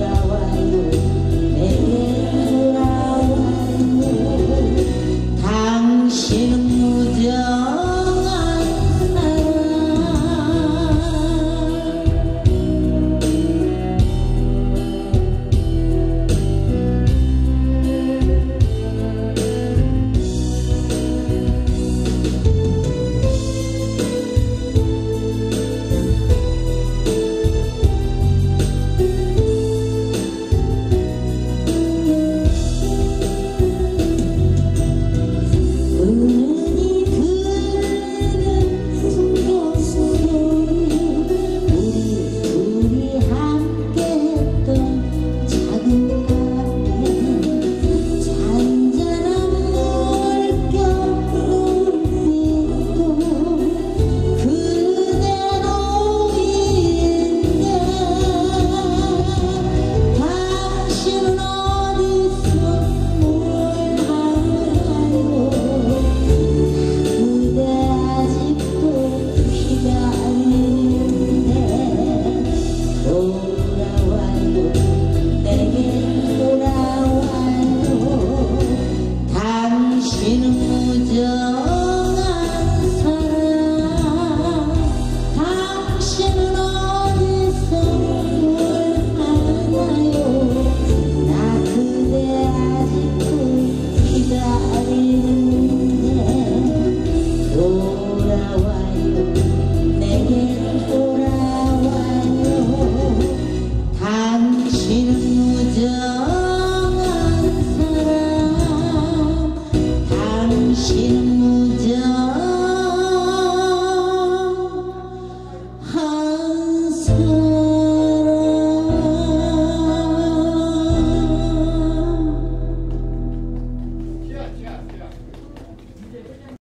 flower. know